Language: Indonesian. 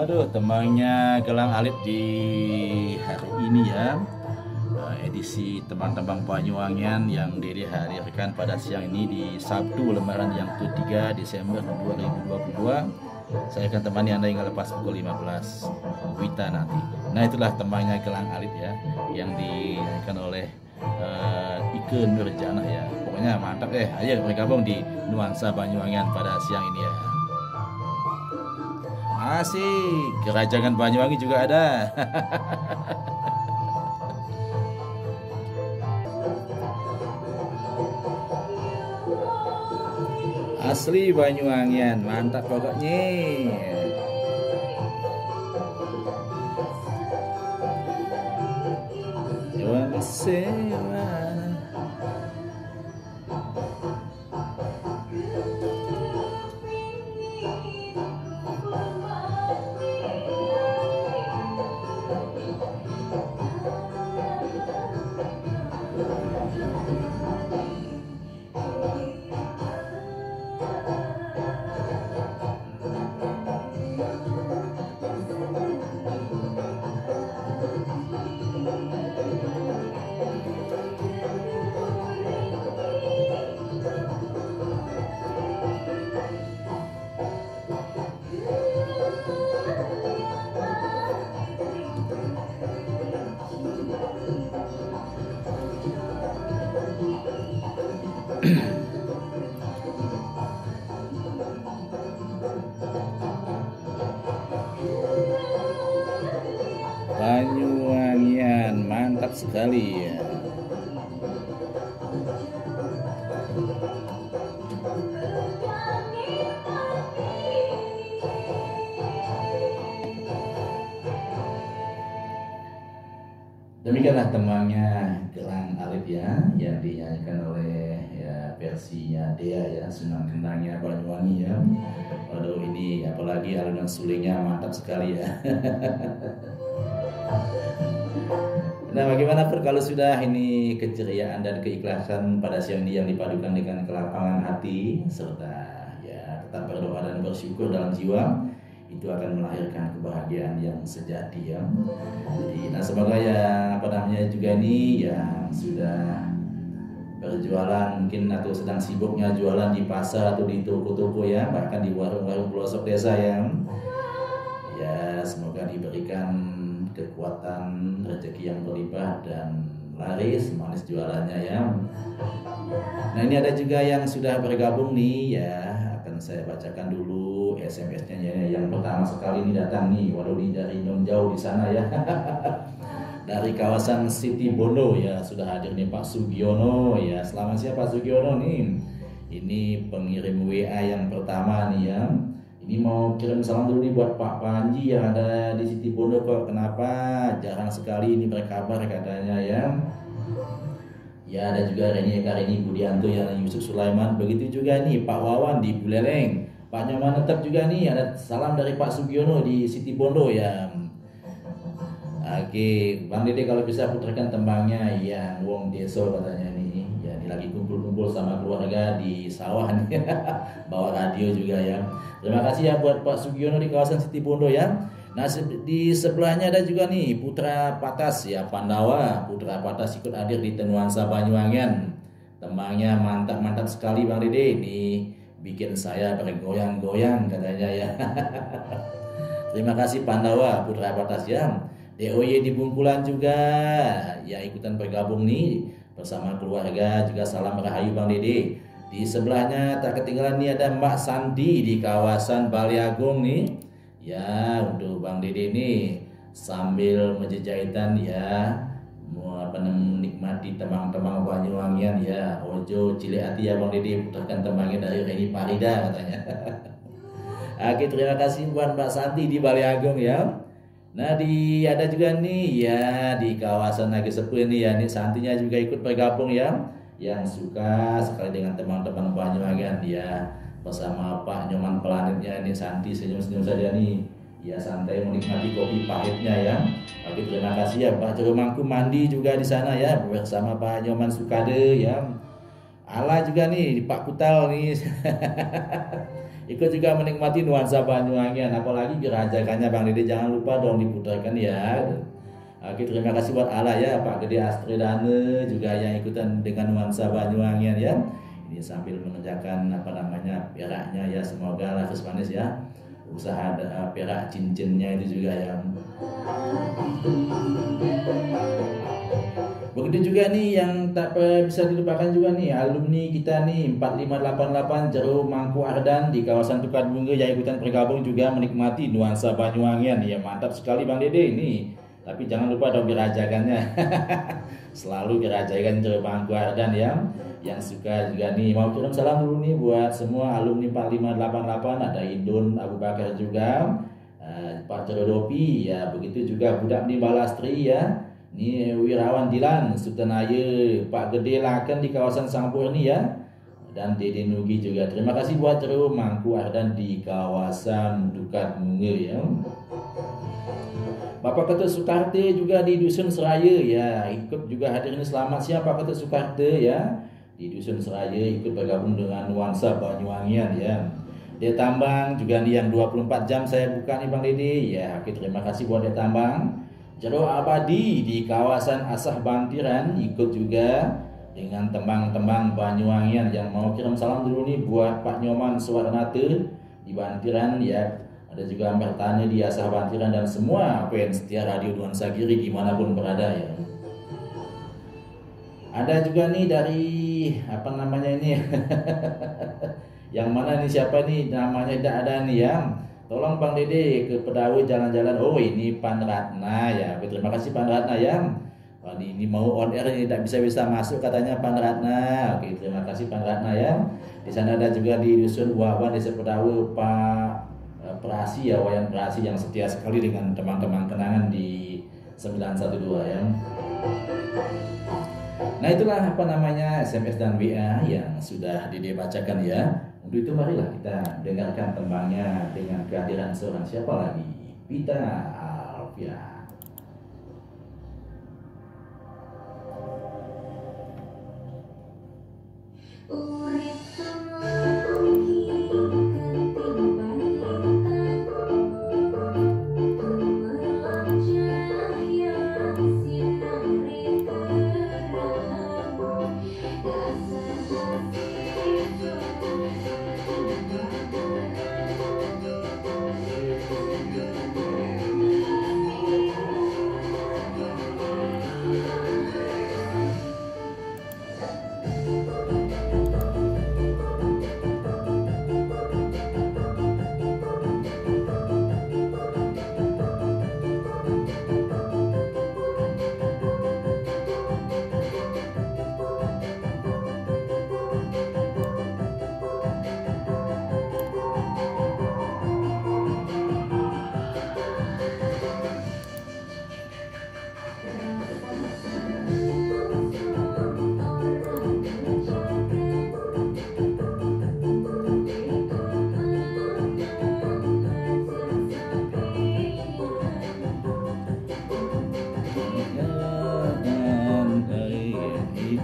Aduh, temannya Gelang Alit di hari ini ya eh, edisi teman-teman Banyuwangian yang Dede hadirkan pada siang ini di Sabtu lembaran yang ke-3 Desember 2022 saya akan temani Anda hingga lepas pukul 15 Wita nanti. Nah itulah temannya Gelang Alit ya yang dinyanyikan oleh uh, Ike Nurjana ya. Pokoknya mantap deh. Ayo bergabung di Nuansa Banyuwangian pada siang ini ya. Masih Kerajangan Banyuwangi juga ada. Asli Banyuwangian, mantap pokoknya. Sewa. Banyuwangian mantap sekali ya. Demikianlah temannya Alit ya yang dinyanyikan oleh ya versinya Dea ya Sunan Kendangnya Banyuwangi ya. Waduh ini apalagi alunan sulingnya mantap sekali ya. Nah bagaimana kalau sudah ini keceriaan dan keikhlasan pada siang ini yang dipadukan dengan kelapangan hati serta ya tetap berdoa dan bersyukur dalam jiwa itu akan melahirkan kebahagiaan yang sejati ya. Jadi nah semoga ya apa namanya juga ini yang sudah berjualan mungkin atau sedang sibuknya jualan di pasar atau di toko-toko ya bahkan di warung-warung pelosok desa yang ya semoga diberikan kekuatan rezeki yang berlimpah dan laris manis jualannya ya. Nah ini ada juga yang sudah bergabung nih ya. Akan saya bacakan dulu SMS-nya ya. Yang pertama sekali ini datang nih. Waduh ini dari jauh di sana ya. Dari kawasan City Bondo ya. Sudah hadir nih Pak Sugiono ya. Selamat siang Pak Sugiono nih. Ini pengirim WA yang pertama nih ya ini mau kirim salam dulu nih buat Pak Panji yang ada di Siti Bondo kok kenapa? Jarang sekali ini berkabar katanya ya. Ya ada juga Reni Eka Reni Budianto yang Yusuf Sulaiman. Begitu juga nih Pak Wawan di Buleleng. Pak Nyoman tetap juga nih ada salam dari Pak Sugiono di Siti Bondo ya. Oke, Bang Dede kalau bisa putarkan tembangnya yang Wong Deso katanya nih lagi kumpul-kumpul sama keluarga di sawah nih bawa radio juga ya Terima kasih ya buat Pak Sugiono di kawasan Siti Bondo ya. Nah di sebelahnya ada juga nih Putra Patas ya Pandawa. Putra Patas ikut hadir di Tenuansa Banyuwangian. Temangnya mantap-mantap sekali Bang Dede. Ini bikin saya bergoyang-goyang katanya ya. Terima kasih Pandawa Putra Patas ya. DOY di Bungkulan juga ya ikutan bergabung nih bersama keluarga juga salam rahayu Bang Dede. Di sebelahnya tak ketinggalan nih ada Mbak Sandi di kawasan Baliagung nih. Ya, untuk Bang Dede ini sambil menjejahitan ya mau menikmati temang-temang Banyuwangian ya. Ojo cilik hati ya Bang Dede putarkan temangnya dari Reni Parida katanya. Oke, terima kasih buat Mbak Santi di Baliagung ya. Nah di ada juga nih ya di kawasan Nagi Sepuh ini ya nih Santinya juga ikut bergabung ya yang suka sekali dengan teman-teman Banyuwangian ya bersama Pak Nyoman Planetnya ini Santi senyum-senyum saja nih. Ya santai menikmati kopi pahitnya ya. Oke terima kasih ya Pak Jero Mangku mandi juga di sana ya bersama Pak Nyoman Sukade ya. Ala juga nih Pak Kutal nih ikut juga menikmati nuansa Banyuwangian apalagi gerajakannya Bang Dede. Jangan lupa dong diputarkan ya. Oke terima kasih buat Allah ya Pak Gede Astridane juga yang ikutan dengan nuansa Banyuwangian ya. Ini sambil mengerjakan apa namanya peraknya ya. Semoga laris manis ya. Usaha perak cincinnya itu juga yang Begitu juga nih yang tak bisa dilupakan juga nih alumni kita nih 4588 Jeruk Mangku Ardan di kawasan Tukat Bunga yang ikutan bergabung juga menikmati nuansa Banyuwangian. Ya mantap sekali Bang Dede ini. Tapi jangan lupa dong dirajakannya. Selalu dirajakan Jeruk Mangku Ardan yang yang suka juga nih mau kirim salam dulu nih buat semua alumni 4588 ada Indun Abu Bakar juga uh, Pak Cerodopi ya begitu juga budak nih Balastri ya ini Wirawan Dilan, Sutanaya, Pak Gede Laken di kawasan Sampur ini ya. Dan Dede Nugi juga. Terima kasih buat Ceru Mangku Ardan di kawasan Dukat Munge ya. Bapak Ketut Sukarte juga di Dusun Seraya ya. Ikut juga hadir ini selamat siang Pak Ketut Sukarte ya. Di Dusun Seraya ikut bergabung dengan nuansa Banyuwangian ya. Dia Tambang juga nih yang 24 jam saya buka nih Bang Dede. Ya, oke terima kasih buat Dia Tambang. Jeruk abadi di kawasan Asah Bantiran ikut juga dengan tembang-tembang Banyuwangian yang mau kirim salam dulu nih buat Pak Nyoman Suwarnate di Bantiran ya. Ada juga Mbak Tani di Asah Bantiran dan semua fans setia Radio Nuansa Giri di mana pun berada ya. Ada juga nih dari apa namanya ini? Yang mana nih? Siapa nih? Namanya tidak ada nih ya Tolong Bang Dede ke Pedawi jalan-jalan. Oh ini Pan Ratna ya. Terima kasih Pan Ratna ya. Oh, ini mau on air ini tidak bisa bisa masuk katanya Pan Ratna. Oke terima kasih Pan Ratna ya. Di sana ada juga di dusun Wawan desa Pedawi Pak eh, Prasi ya Wayan Prasi yang setia sekali dengan teman-teman kenangan di 912 ya. Nah itulah apa namanya SMS dan WA yang sudah Dede bacakan ya. Itu marilah kita dengarkan tembangnya dengan kehadiran seorang siapa lagi? Pita Alfian.